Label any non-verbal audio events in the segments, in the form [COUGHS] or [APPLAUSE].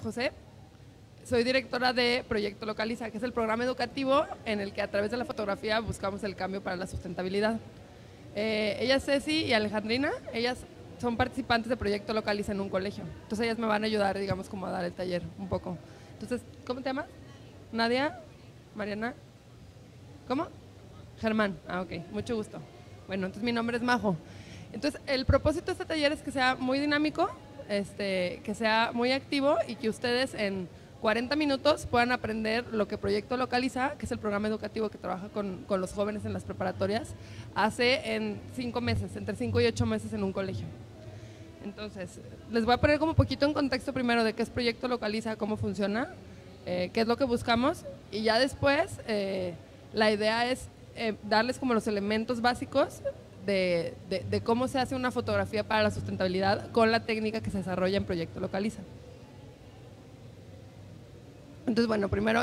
José. Soy directora de Proyecto Localiza, que es el programa educativo en el que a través de la fotografía buscamos el cambio para la sustentabilidad. Eh, ellas, Ceci y Alejandrina, ellas son participantes de Proyecto Localiza en un colegio. Entonces ellas me van a ayudar, digamos, como a dar el taller un poco. Entonces, ¿cómo te llamas? Nadia, Mariana, ¿cómo? Germán, ah, ok, mucho gusto. Bueno, entonces mi nombre es Majo. Entonces, el propósito de este taller es que sea muy dinámico, este, que sea muy activo y que ustedes en 40 minutos puedan aprender lo que Proyecto Localiza, que es el programa educativo que trabaja con, con los jóvenes en las preparatorias, hace en 5 meses, entre 5 y 8 meses en un colegio. Entonces, les voy a poner como poquito en contexto primero de qué es Proyecto Localiza, cómo funciona, eh, qué es lo que buscamos y ya después eh, la idea es eh, darles como los elementos básicos de, cómo se hace una fotografía para la sustentabilidad con la técnica que se desarrolla en Proyecto Localiza. Entonces, bueno, primero,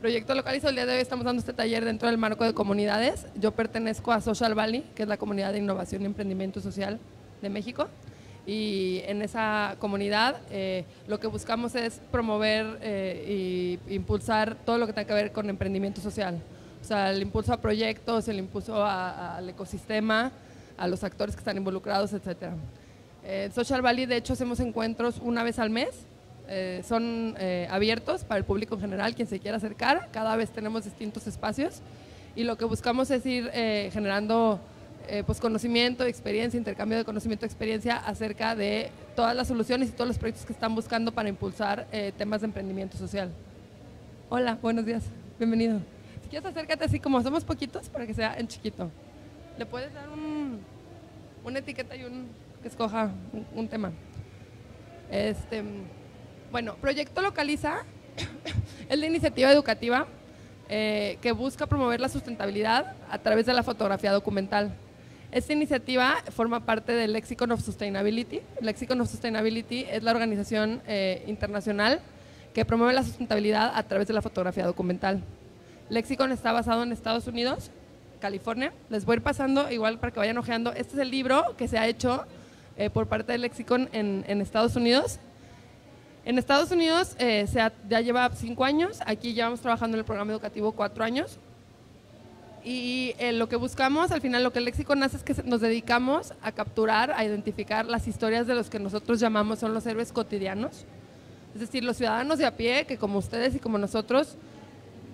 Proyecto Localiza, el día de hoy estamos dando este taller dentro del marco de comunidades. Yo pertenezco a Social Valley, que es la comunidad de innovación y emprendimiento social de México. Y en esa comunidad eh, lo que buscamos es promover e impulsar todo lo que tenga que ver con emprendimiento social. O sea, el impulso a proyectos, el impulso al ecosistema, a los actores que están involucrados, etc. En Social Valley, de hecho, hacemos encuentros una vez al mes. Eh, son eh, abiertos para el público en general, quien se quiera acercar. Cada vez tenemos distintos espacios y lo que buscamos es ir eh, generando pues conocimiento, experiencia, intercambio de conocimiento, experiencia acerca de todas las soluciones y todos los proyectos que están buscando para impulsar temas de emprendimiento social. Hola, buenos días, bienvenido quieres acércate así como somos poquitos para que sea en chiquito. Le puedes dar un, una etiqueta y un que escoja un, tema. Este, bueno, Proyecto Localiza [COUGHS] es la iniciativa educativa eh, que busca promover la sustentabilidad a través de la fotografía documental. Esta iniciativa forma parte del Lexicon of Sustainability. Lexicon of Sustainability es la organización eh, internacional que promueve la sustentabilidad a través de la fotografía documental. Lexicon está basado en Estados Unidos, California. Les voy a ir pasando igual para que vayan ojeando. Este es el libro que se ha hecho eh, por parte de Lexicon en, Estados Unidos. En Estados Unidos eh, se ya lleva cinco años, aquí llevamos trabajando en el programa educativo cuatro años. Y eh, lo que buscamos, al final lo que Lexicon hace es que nos dedicamos a capturar, a identificar las historias de los que nosotros llamamos son los héroes cotidianos. Es decir, los ciudadanos de a pie, que como ustedes y como nosotros,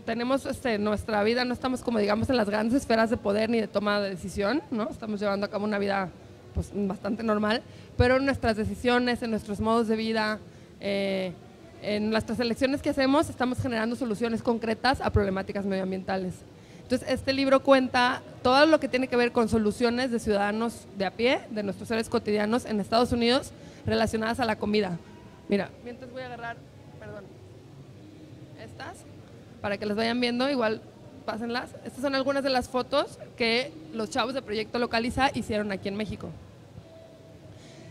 tenemos este, nuestra vida, no estamos como digamos en las grandes esferas de poder ni de toma de decisión, ¿no? Estamos llevando a cabo una vida pues, bastante normal, pero en nuestras decisiones, en nuestros modos de vida, eh, en nuestras elecciones que hacemos, estamos generando soluciones concretas a problemáticas medioambientales. Entonces, este libro cuenta todo lo que tiene que ver con soluciones de ciudadanos de a pie, de nuestros seres cotidianos en Estados Unidos relacionadas a la comida. Mira, mientras voy a agarrar, para que las vayan viendo, igual pásenlas. Estas son algunas de las fotos que los chavos de Proyecto Localiza hicieron aquí en México.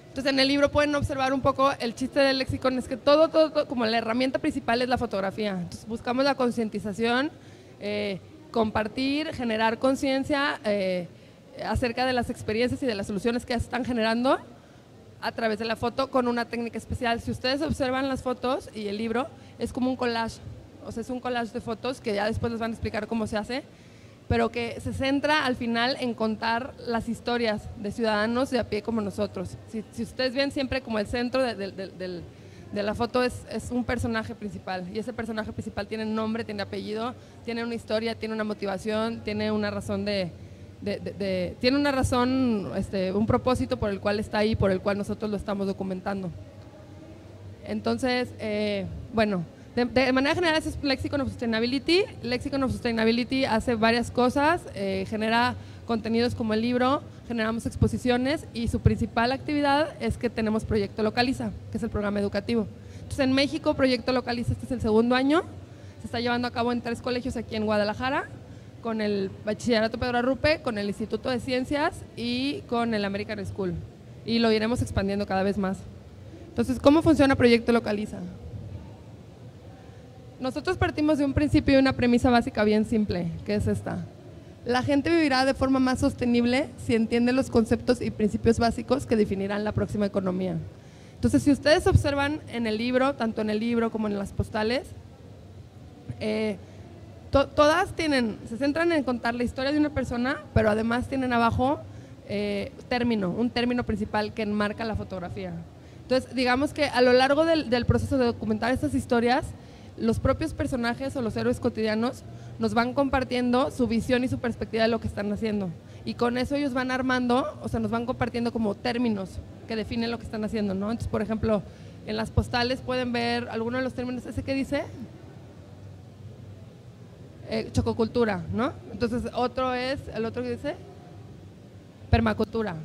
Entonces en el libro pueden observar un poco el chiste del lexicon, es que todo, todo, como la herramienta principal es la fotografía. Entonces buscamos la concientización, eh, compartir, generar conciencia eh, acerca de las experiencias y de las soluciones que se están generando a través de la foto con una técnica especial. Si ustedes observan las fotos y el libro, es como un collage o sea, es un collage de fotos que ya después les van a explicar cómo se hace, pero que se centra al final en contar las historias de ciudadanos de a pie como nosotros. Si, ustedes ven siempre como el centro de, la foto es, un personaje principal y ese personaje principal tiene nombre, tiene apellido, tiene una historia, tiene una motivación, tiene una razón de, tiene una razón, este, un propósito por el cual está ahí, por el cual nosotros lo estamos documentando. Entonces, eh, bueno, de, manera general, es Lexicon of Sustainability. Lexicon of Sustainability hace varias cosas, eh, genera contenidos como el libro, generamos exposiciones y su principal actividad es que tenemos Proyecto Localiza, que es el programa educativo. Entonces, en México, Proyecto Localiza, este es el segundo año, se está llevando a cabo en tres colegios aquí en Guadalajara, con el Bachillerato Pedro Arrupe, con el Instituto de Ciencias y con el American School. Y lo iremos expandiendo cada vez más. Entonces, ¿cómo funciona Proyecto Localiza? Nosotros partimos de un principio y una premisa básica bien simple, que es esta. La gente vivirá de forma más sostenible si entiende los conceptos y principios básicos que definirán la próxima economía. Entonces, si ustedes observan en el libro, tanto en el libro como en las postales, eh, todas tienen, se centran en contar la historia de una persona, pero además tienen abajo eh, término, un término principal que enmarca la fotografía. Entonces, digamos que a lo largo del, del proceso de documentar estas historias, los propios personajes o los héroes cotidianos nos van compartiendo su visión y su perspectiva de lo que están haciendo. Y con eso ellos van armando, o sea, nos van compartiendo como términos que definen lo que están haciendo, ¿no? Entonces, por ejemplo, en las postales pueden ver alguno de los términos, ¿ese qué dice? Eh, chococultura, ¿no? Entonces, otro es, el otro que dice, permacultura.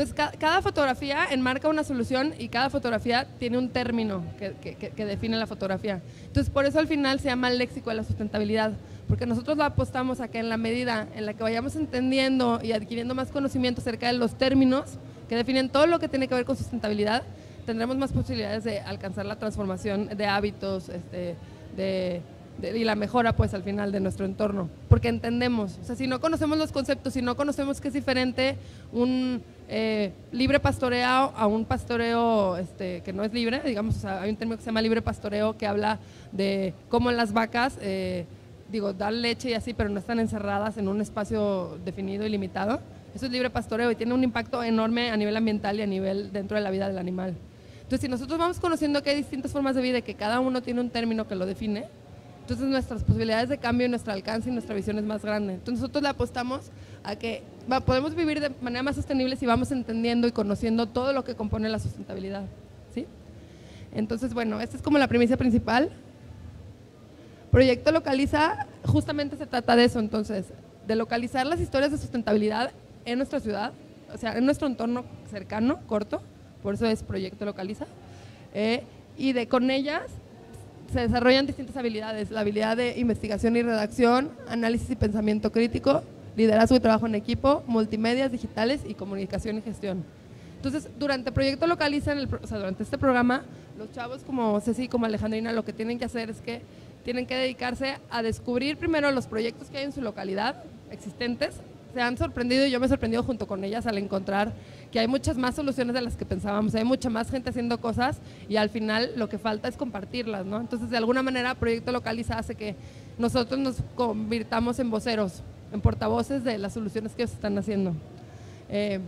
Entonces, cada fotografía enmarca una solución y cada fotografía tiene un término que, que, define la fotografía. Entonces, por eso al final se llama el léxico de la sustentabilidad, porque nosotros lo apostamos a que en la medida en la que vayamos entendiendo y adquiriendo más conocimiento acerca de los términos que definen todo lo que tiene que ver con sustentabilidad, tendremos más posibilidades de alcanzar la transformación de hábitos, este, de y la mejora pues al final de nuestro entorno, porque entendemos, o sea, si no conocemos los conceptos, si no conocemos que es diferente un eh, libre pastoreo a un pastoreo este, que no es libre, digamos, hay un término que se llama libre pastoreo que habla de cómo las vacas, eh, digo, dan leche y así, pero no están encerradas en un espacio definido y limitado. Eso es libre pastoreo y tiene un impacto enorme a nivel ambiental y a nivel dentro de la vida del animal. Entonces, si nosotros vamos conociendo que hay distintas formas de vida y que cada uno tiene un término que lo define, entonces nuestras posibilidades de cambio, nuestro alcance y nuestra visión es más grande. Entonces nosotros le apostamos a que podemos vivir de manera más sostenible si vamos entendiendo y conociendo todo lo que compone la sustentabilidad. ¿sí? Entonces, bueno, esta es como la premisa principal. Proyecto Localiza justamente se trata de eso, entonces, de localizar las historias de sustentabilidad en nuestra ciudad, o sea, en nuestro entorno cercano, corto, por eso es Proyecto Localiza, eh, y de con ellas se desarrollan distintas habilidades, la habilidad de investigación y redacción, análisis y pensamiento crítico, liderazgo y trabajo en equipo, multimedias digitales y comunicación y gestión. Entonces, durante Proyecto Localiza, el, o sea, durante este programa, los chavos como Ceci y como Alejandrina lo que tienen que hacer es que tienen que dedicarse a descubrir primero los proyectos que hay en su localidad existentes, se han sorprendido y yo me he sorprendido junto con ellas al encontrar que hay muchas más soluciones de las que pensábamos, hay mucha más gente haciendo cosas y al final lo que falta es compartirlas, ¿no? Entonces, de alguna manera, Proyecto Localiza hace que nosotros nos convirtamos en voceros, en portavoces de las soluciones que ellos están haciendo. Eh,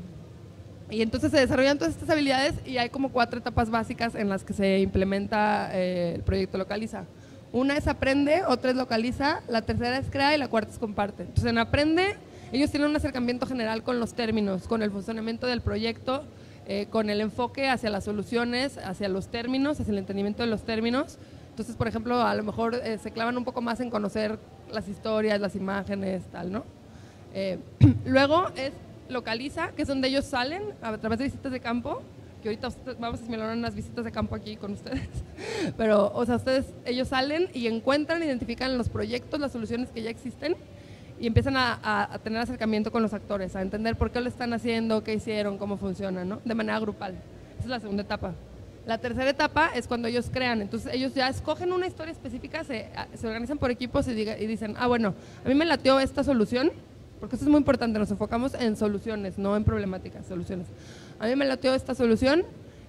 y entonces se desarrollan todas estas habilidades y hay como cuatro etapas básicas en las que se implementa eh, el proyecto Localiza. Una es aprende, otra es localiza, la tercera es crea y la cuarta es comparte. Entonces en aprende ellos tienen un acercamiento general con los términos, con el funcionamiento del proyecto, eh, con el enfoque hacia las soluciones, hacia los términos, hacia el entendimiento de los términos. Entonces, por ejemplo, a lo mejor eh, se clavan un poco más en conocer las historias, las imágenes, tal, ¿no? Eh, [CLEARS THROAT] luego es localiza, que es donde ellos salen a través de visitas de campo, que ahorita vamos a simular unas visitas de campo aquí con ustedes, [LAUGHS] pero, o sea, ustedes, ellos salen y encuentran, identifican los proyectos, las soluciones que ya existen y empiezan a, tener acercamiento con los actores, a entender por qué lo están haciendo, qué hicieron, cómo funciona, ¿no? De manera grupal. Esa es la segunda etapa. La tercera etapa es cuando ellos crean, entonces ellos ya escogen una historia específica, se, se organizan por equipos y, y, dicen, ah, bueno, a mí me latió esta solución, porque eso es muy importante, nos enfocamos en soluciones, no en problemáticas, soluciones. A mí me latió esta solución,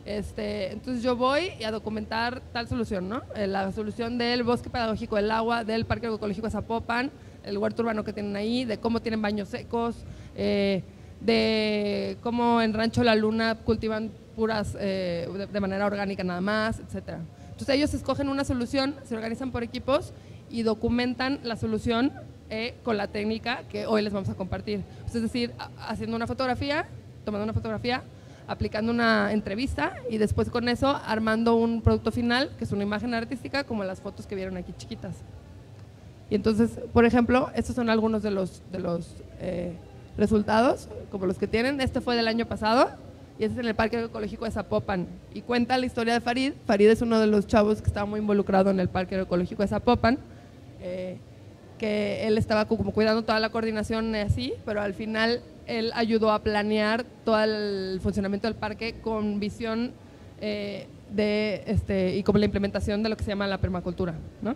este, entonces yo voy a documentar tal solución, ¿no? Eh, la solución del bosque pedagógico del agua, del parque ecológico Zapopan, el huerto urbano que tienen ahí, de cómo tienen baños secos, eh, de cómo en Rancho La Luna cultivan puras eh, de, manera orgánica nada más, etcétera. Entonces ellos escogen una solución, se organizan por equipos y documentan la solución eh, con la técnica que hoy les vamos a compartir. Es decir, haciendo una fotografía, tomando una fotografía, aplicando una entrevista y después con eso armando un producto final, que es una imagen artística como las fotos que vieron aquí chiquitas. Y entonces, por ejemplo, estos son algunos de los, de los eh, resultados, como los que tienen. Este fue del año pasado y este es en el Parque Ecológico de Zapopan. Y cuenta la historia de Farid. Farid es uno de los chavos que estaba muy involucrado en el Parque Ecológico de Zapopan. Eh, que él estaba como cuidando toda la coordinación así, pero al final él ayudó a planear todo el funcionamiento del parque con visión eh, de, este, y como la implementación de lo que se llama la permacultura, ¿no?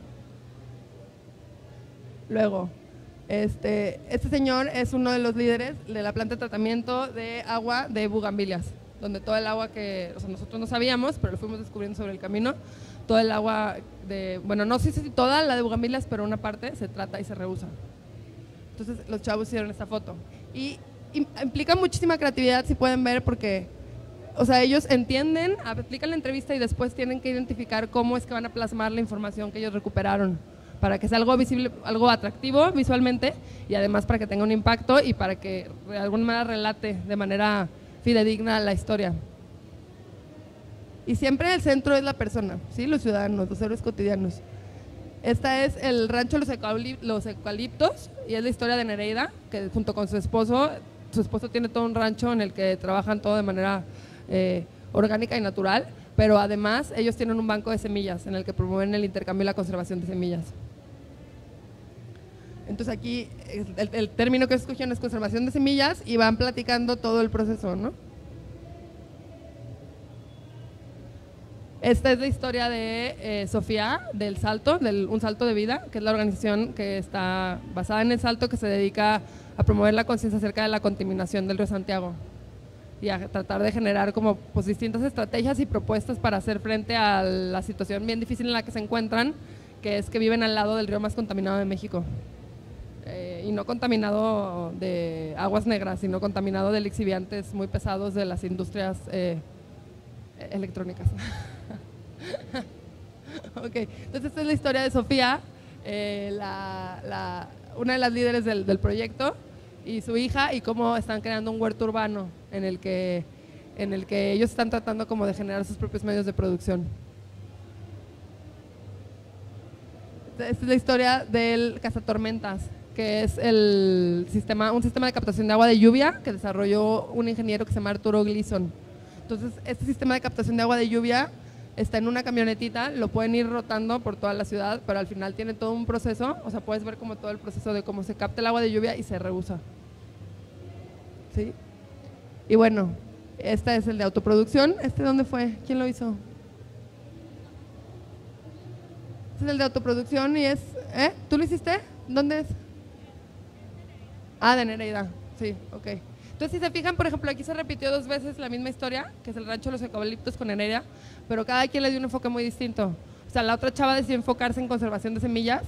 Luego, este, este señor es uno de los líderes de la planta de tratamiento de agua de Bugambilias. donde todo el agua que o sea, nosotros no sabíamos, pero lo fuimos descubriendo sobre el camino, todo el agua de, bueno, no sé si toda la de Bugambilias, pero una parte se trata y se reusa. Entonces los chavos hicieron esta foto. Y, implica muchísima creatividad, si pueden ver, porque, o sea, ellos entienden, aplican la entrevista y después tienen que identificar cómo es que van a plasmar la información que ellos recuperaron para que sea algo visible, algo atractivo visualmente y además para que tenga un impacto y para que de alguna manera relate de manera fidedigna la historia. Y siempre el centro es la persona, ¿sí? los ciudadanos, los héroes cotidianos. Esta es el rancho Los, Eucaliptos y es la historia de Nereida, que junto con su esposo, su esposo tiene todo un rancho en el que trabajan todo de manera eh, orgánica y natural, pero además ellos tienen un banco de semillas en el que promueven el intercambio y la conservación de semillas. Entonces aquí el, el término que escogieron es conservación de semillas y van platicando todo el proceso, ¿no? Esta es la historia de eh, Sofía, del Salto, del Un Salto de Vida, que es la organización que está basada en el Salto, que se dedica a promover la conciencia acerca de la contaminación del río Santiago y a tratar de generar como pues, distintas estrategias y propuestas para hacer frente a la situación bien difícil en la que se encuentran, que es que viven al lado del río más contaminado de México. Eh, y no contaminado de aguas negras, sino contaminado de lixiviantes muy pesados de las industrias eh, electrónicas. [LAUGHS] ok, entonces esta es la historia de Sofía, eh, una de las líderes del, proyecto, y su hija, y cómo están creando un huerto urbano en el que, en el que ellos están tratando como de generar sus propios medios de producción. Esta es la historia del cazatormentas, que es el sistema, un sistema de captación de agua de lluvia que desarrolló un ingeniero que se llama Arturo Gleason. Entonces, este sistema de captación de agua de lluvia está en una camionetita, lo pueden ir rotando por toda la ciudad, pero al final tiene todo un proceso, o sea, puedes ver como todo el proceso de cómo se capta el agua de lluvia y se reusa. ¿Sí? Y bueno, este es el de autoproducción. ¿Este dónde fue? ¿Quién lo hizo? Este es el de autoproducción y es... ¿Eh? ¿Tú lo hiciste? ¿Dónde es? Ah, de Nereida. Sí, ok. Entonces, si se fijan, por ejemplo, aquí se repitió dos veces la misma historia, que es el rancho de los eucaliptos con Eneria, pero cada quien le dio un enfoque muy distinto. O sea, la otra chava decidió enfocarse en conservación de semillas,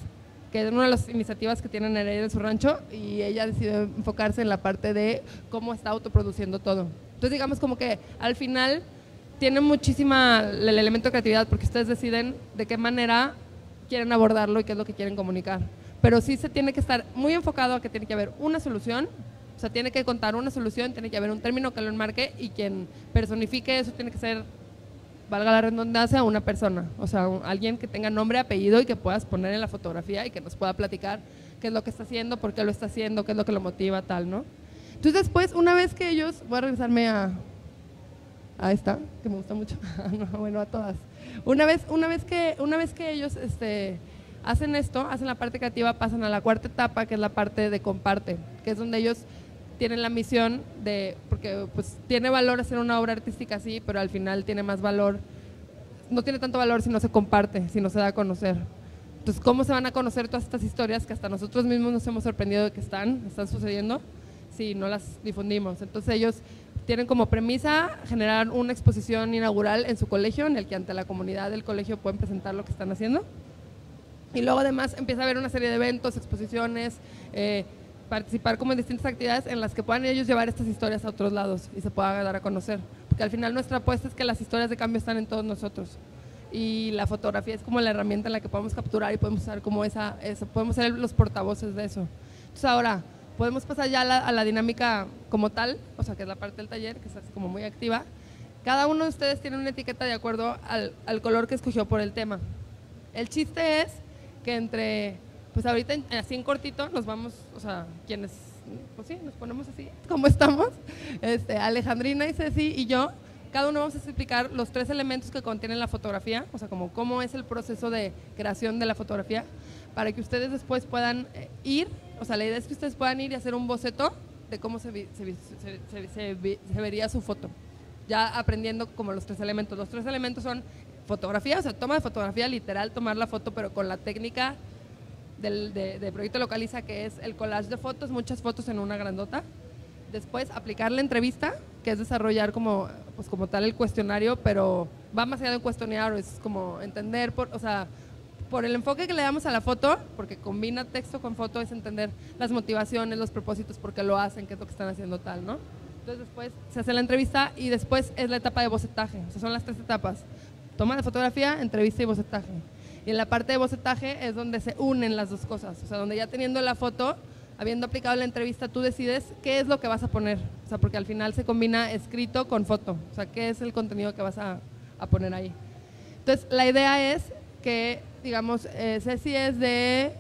que es una de las iniciativas que tiene Eneria en su rancho, y ella decidió enfocarse en la parte de cómo está autoproduciendo todo. Entonces, digamos como que al final tiene muchísima el elemento de creatividad, porque ustedes deciden de qué manera quieren abordarlo y qué es lo que quieren comunicar. Pero sí se tiene que estar muy enfocado a que tiene que haber una solución o sea, tiene que contar una solución, tiene que haber un término que lo enmarque y quien personifique eso tiene que ser, valga la redundancia, una persona. O sea, alguien que tenga nombre, apellido y que puedas poner en la fotografía y que nos pueda platicar qué es lo que está haciendo, por qué lo está haciendo, qué es lo que lo motiva, tal, ¿no? Entonces después, una vez que ellos, voy a regresarme a, a esta, que me gusta mucho, [LAUGHS] bueno, a todas. Una vez, una vez, que, una vez que ellos este, hacen esto, hacen la parte creativa, pasan a la cuarta etapa, que es la parte de comparte, que es donde ellos tienen la misión de, porque pues tiene valor hacer una obra artística así, pero al final tiene más valor, no tiene tanto valor si no se comparte, si no se da a conocer. Entonces, ¿cómo se van a conocer todas estas historias que hasta nosotros mismos nos hemos sorprendido de que están, están sucediendo, si no las difundimos? Entonces ellos tienen como premisa generar una exposición inaugural en su colegio, en el que ante la comunidad del colegio pueden presentar lo que están haciendo. Y luego además empieza a haber una serie de eventos, exposiciones, eh, participar como en distintas actividades en las que puedan ellos llevar estas historias a otros lados y se puedan dar a conocer. Porque al final nuestra apuesta es que las historias de cambio están en todos nosotros. Y la fotografía es como la herramienta en la que podemos capturar y podemos usar como esa, podemos ser los portavoces de eso. Entonces ahora podemos pasar ya a la, dinámica como tal, o sea, que es la parte del taller, que es como muy activa. Cada uno de ustedes tiene una etiqueta de acuerdo al, al color que escogió por el tema. El chiste es que entre pues ahorita así en cortito nos vamos, o sea, quienes, pues sí, nos ponemos así, [LAUGHS] como estamos, este, Alejandrina y Ceci y yo, cada uno vamos a explicar los tres elementos que contiene la fotografía, o sea, como cómo es el proceso de creación de la fotografía, para que ustedes después puedan eh, ir, o sea, la idea es que ustedes puedan ir y hacer un boceto de cómo se, se vería su foto, ya aprendiendo como los tres elementos. Los tres elementos son fotografía, o sea, toma de fotografía literal, tomar la foto, pero con la técnica del de, proyecto Localiza, que es el collage de fotos, muchas fotos en una grandota. Después, aplicar la entrevista, que es desarrollar como, pues como tal el cuestionario, pero va más allá de un cuestionario, es como entender, por, o sea, por el enfoque que le damos a la foto, porque combina texto con foto, es entender las motivaciones, los propósitos, por qué lo hacen, qué es lo que están haciendo tal, ¿no? Entonces después se hace la entrevista y después es la etapa de bocetaje, o sea, son las tres etapas. Toma de fotografía, entrevista y bocetaje. Y en la parte de bocetaje es donde se unen las dos cosas, o sea, donde ya teniendo la foto, habiendo aplicado la entrevista, tú decides qué es lo que vas a poner, o sea, porque al final se combina escrito con foto, o sea, qué es el contenido que vas a, a poner ahí. Entonces, la idea es que, digamos, eh, Ceci es de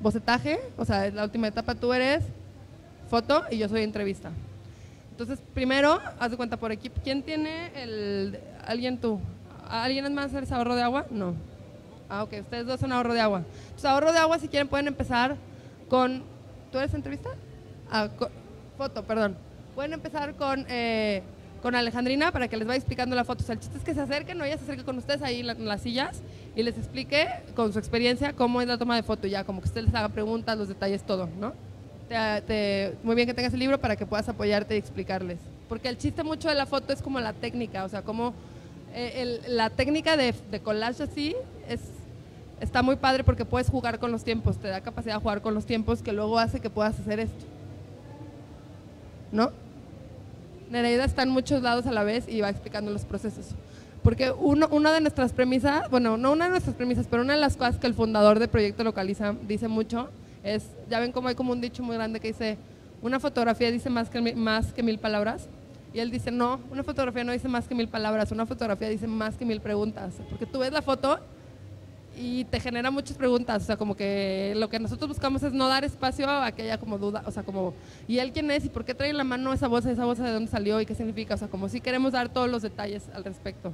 bocetaje, o sea, es la última etapa, tú eres foto y yo soy entrevista. Entonces, primero, haz de cuenta por equipo. ¿Quién tiene el. ¿Alguien tú? ¿Alguien es más hacer ahorro de agua? No. Ah, ok, ustedes dos son ahorro de agua. Entonces, ahorro de agua, si quieren, pueden empezar con. ¿Tú eres entrevista? Ah, foto, perdón. Pueden empezar con. Eh, con Alejandrina para que les vaya explicando la foto. O sea, el chiste es que se acerquen o ella se acerque con ustedes ahí en, las sillas y les explique con su experiencia cómo es la toma de foto, ya como que ustedes les haga preguntas, los detalles, todo, ¿no? muy bien que tengas el libro para que puedas apoyarte y explicarles. Porque el chiste mucho de la foto es como la técnica, o sea, como eh, la técnica de, de, collage así es, está muy padre porque puedes jugar con los tiempos, te da capacidad de jugar con los tiempos que luego hace que puedas hacer esto. ¿No? Nereida está en muchos lados a la vez y va explicando los procesos. Porque uno, una de nuestras premisas, bueno, no una de nuestras premisas, pero una de las cosas que el fundador de Proyecto Localiza dice mucho es, ya ven cómo hay como un dicho muy grande que dice, una fotografía dice más que, más que mil palabras. Y él dice, no, una fotografía no dice más que mil palabras, una fotografía dice más que mil preguntas. Porque tú ves la foto y te genera muchas preguntas, o sea, como que lo que nosotros buscamos es no dar espacio a que haya como duda, o sea, como, ¿y él quién es? ¿Y por qué trae en la mano esa bolsa? ¿Esa bolsa de dónde salió? ¿Y qué significa? O sea, como si queremos dar todos los detalles al respecto.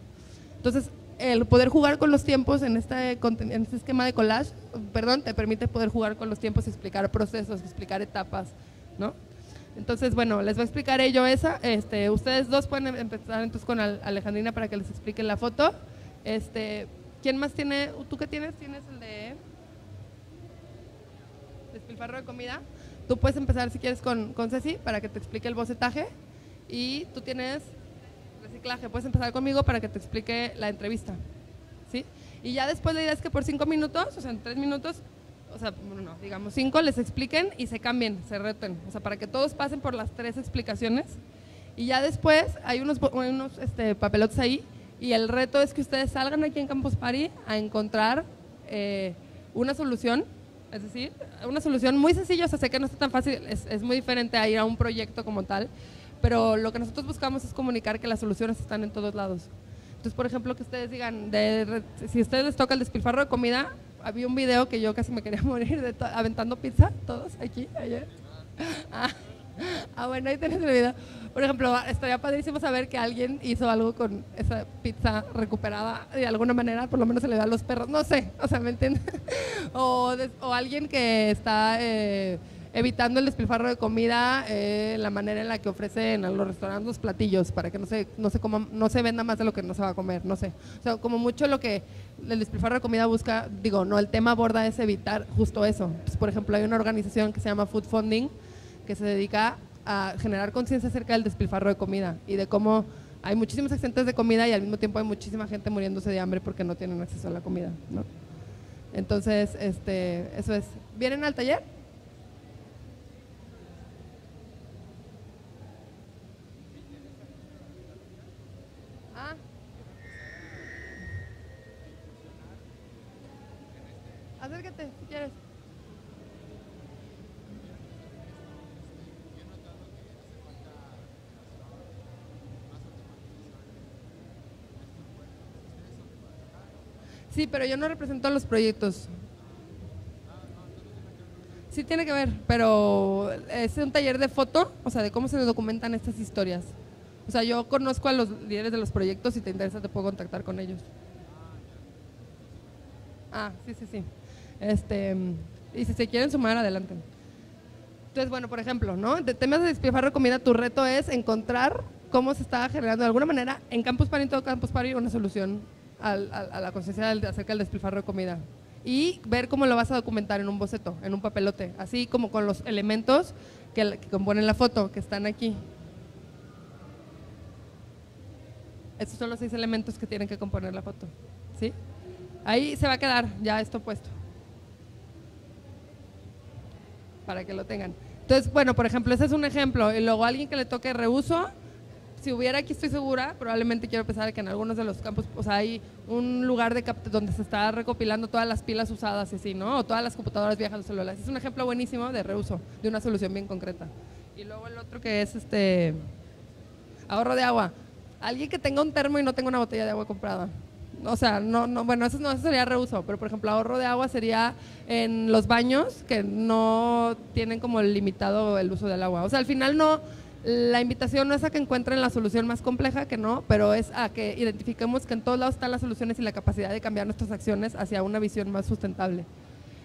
Entonces, el poder jugar con los tiempos en este, en este esquema de collage, perdón, te permite poder jugar con los tiempos y explicar procesos, explicar etapas, ¿no? Entonces, bueno, les voy a explicar yo esa. Este, ustedes dos pueden empezar entonces con Alejandrina para que les explique la foto. Este, ¿Quién más tiene? ¿Tú qué tienes? ¿Tienes el de despilfarro de comida? Tú puedes empezar si quieres con, con Ceci para que te explique el bocetaje. Y tú tienes reciclaje. Puedes empezar conmigo para que te explique la entrevista. ¿Sí? Y ya después la idea es que por cinco minutos, o sea, en tres minutos, o sea, no, digamos cinco, les expliquen y se cambien, se reten. O sea, para que todos pasen por las tres explicaciones. Y ya después hay unos, unos este, papelotes ahí y el reto es que ustedes salgan aquí en Campus Party a encontrar eh, una solución, es decir, una solución muy sencilla, o sea, sé que no es tan fácil, es, es, muy diferente a ir a un proyecto como tal, pero lo que nosotros buscamos es comunicar que las soluciones están en todos lados. Entonces, por ejemplo, que ustedes digan, si a ustedes les toca el despilfarro de comida, había un video que yo casi me quería [LAUGHS] morir de aventando pizza, todos aquí, ayer. [LAUGHS] Ah, ah, bueno, ahí tenés el video. Por ejemplo, estaría padrísimo saber que alguien hizo algo con esa pizza recuperada de alguna manera, por lo menos se le da a los perros, no sé, o sea, ¿me entiendes? [LAUGHS] o, o, alguien que está eh, evitando el despilfarro de comida, eh, la manera en la que ofrecen a los restaurantes los platillos, para que no se, no, se coma, no se venda más de lo que no se va a comer, no sé. O sea, como mucho lo que el despilfarro de comida busca, digo, no, el tema aborda es evitar justo eso. Pues, por ejemplo, hay una organización que se llama Food Funding, que se dedica a generar conciencia acerca del despilfarro de comida y de cómo hay muchísimos accidentes de comida y al mismo tiempo hay muchísima gente muriéndose de hambre porque no tienen acceso a la comida, ¿no? Entonces, este, eso es. ¿Vienen al taller? Ah. Acércate si quieres. Sí, pero yo no represento a los proyectos. Sí tiene que ver, pero es un taller de foto, o sea, de cómo se documentan estas historias. O sea, yo conozco a los líderes de los proyectos, si te interesa te puedo contactar con ellos. Ah, sí, sí, sí. Este, y si se quieren sumar, adelante. Entonces, bueno, por ejemplo, ¿no? De temas de despilfarro de comida, tu reto es encontrar cómo se está generando de alguna manera en Campus Party, en todo Campus Party, una solución a la conciencia acerca del despilfarro de comida y ver cómo lo vas a documentar en un boceto, en un papelote, así como con los elementos que, componen la foto, que están aquí. Estos son los seis elementos que tienen que componer la foto. ¿Sí? Ahí se va a quedar ya esto puesto. Para que lo tengan. Entonces, bueno, por ejemplo, ese es un ejemplo. Y luego alguien que le toque reuso, si hubiera aquí, estoy segura, probablemente quiero pensar que en algunos de los campos, o sea, hay un lugar de donde se está recopilando todas las pilas usadas y así, ¿no? O todas las computadoras viejas o celulares. Es un ejemplo buenísimo de reuso, de una solución bien concreta. Y luego el otro que es este ahorro de agua. Alguien que tenga un termo y no tenga una botella de agua comprada. O sea, no, no, bueno, eso no sería reuso, pero por ejemplo, ahorro de agua sería en los baños que no tienen como limitado el uso del agua. O sea, al final no, la invitación no es a que encuentren la solución más compleja, que no, pero es a que identifiquemos que en todos lados están las soluciones y la capacidad de cambiar nuestras acciones hacia una visión más sustentable.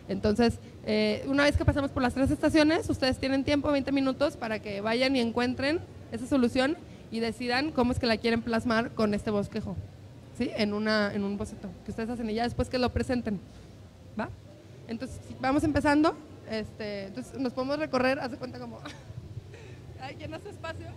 Entonces, eh, una vez que pasamos por las tres estaciones, ustedes tienen tiempo, 20 minutos, para que vayan y encuentren esa solución y decidan cómo es que la quieren plasmar con este bosquejo, ¿sí? En, una, en un boceto que ustedes hacen y ya después que lo presenten, ¿va? Entonces, vamos empezando. Este, entonces, nos podemos recorrer, hace cuenta como... [LAUGHS] Hay llenas espacio